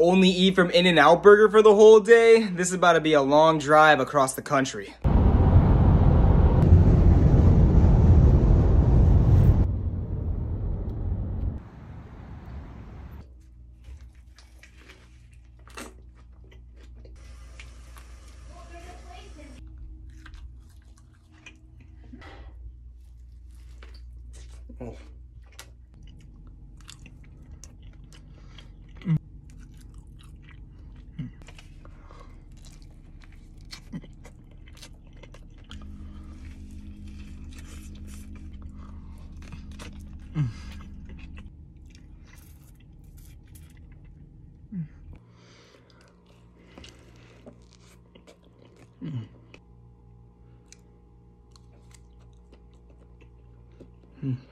only eat from In-N-Out Burger for the whole day, this is about to be a long drive across the country. Oh. Mm-hmm.